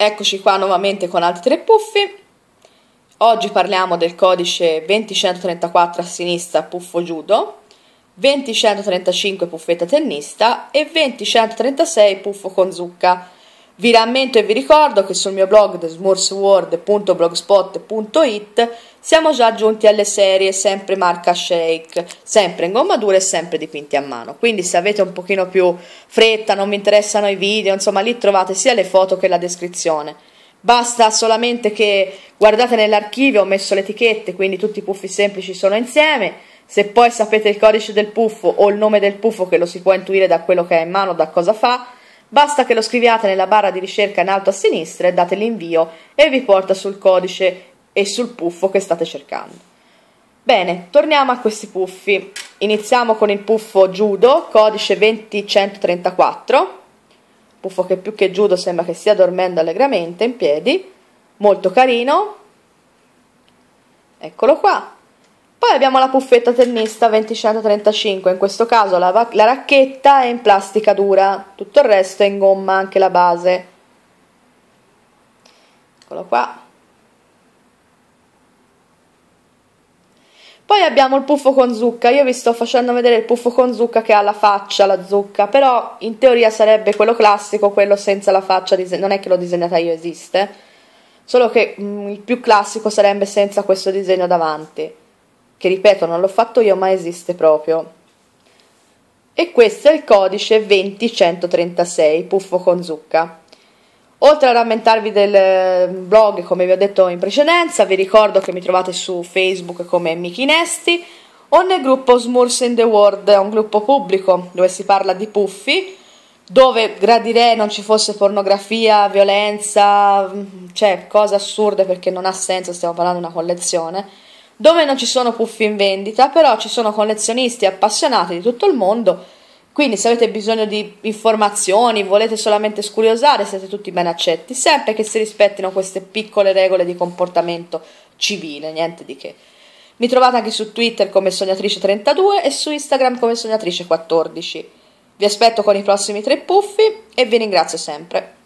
Eccoci qua nuovamente con altri tre puffi. Oggi parliamo del codice 20134 a sinistra puffo judo, 20135 puffetta tennista e 20136 puffo con zucca. Vi rammento e vi ricordo che sul mio blog thesmurfsworld.blogspot.it siamo già giunti alle serie sempre marca Shake, sempre in gomma dura e sempre dipinti a mano. Quindi se avete un pochino più fretta, non vi interessano i video, insomma lì trovate sia le foto che la descrizione. Basta solamente che guardate nell'archivio, ho messo le etichette, quindi tutti i puffi semplici sono insieme. Se poi sapete il codice del puffo o il nome del puffo che lo si può intuire da quello che ha in mano, da cosa fa, Basta che lo scriviate nella barra di ricerca in alto a sinistra e date l'invio e vi porta sul codice e sul puffo che state cercando. Bene, torniamo a questi puffi. Iniziamo con il puffo judo, codice 20134, puffo che più che judo sembra che stia dormendo allegramente in piedi, molto carino. Eccolo qua. Poi abbiamo la puffetta tennista 2035, in questo caso la, la, racchetta è in plastica dura, tutto il resto è in gomma, anche la base. Eccolo qua. Poi abbiamo il puffo con zucca, io vi sto facendo vedere il puffo con zucca che ha la faccia, la zucca, però in teoria sarebbe quello classico, quello senza la faccia, non è che l'ho disegnata io, esiste, solo che mm, il più classico sarebbe senza questo disegno davanti che ripeto non l'ho fatto io ma esiste proprio. E questo è il codice 20136, puffo con zucca. Oltre a rammentarvi del eh, blog, come vi ho detto in precedenza, vi ricordo che mi trovate su Facebook come Miki Nesti o nel gruppo Smurfs in the World, un gruppo pubblico dove si parla di puffi, dove gradirei non ci fosse pornografia, violenza, cioè cose assurde perché non ha senso, stiamo parlando di una collezione dove non ci sono puffi in vendita, però ci sono collezionisti appassionati di tutto il mondo. Quindi, se avete bisogno di informazioni, volete solamente scuriosare, siete tutti ben accetti, sempre che si rispettino queste piccole regole di comportamento civile, niente di che. Mi trovate anche su Twitter come Sognatrice32 e su Instagram come Sognatrice14. Vi aspetto con i prossimi tre puffi e vi ringrazio sempre.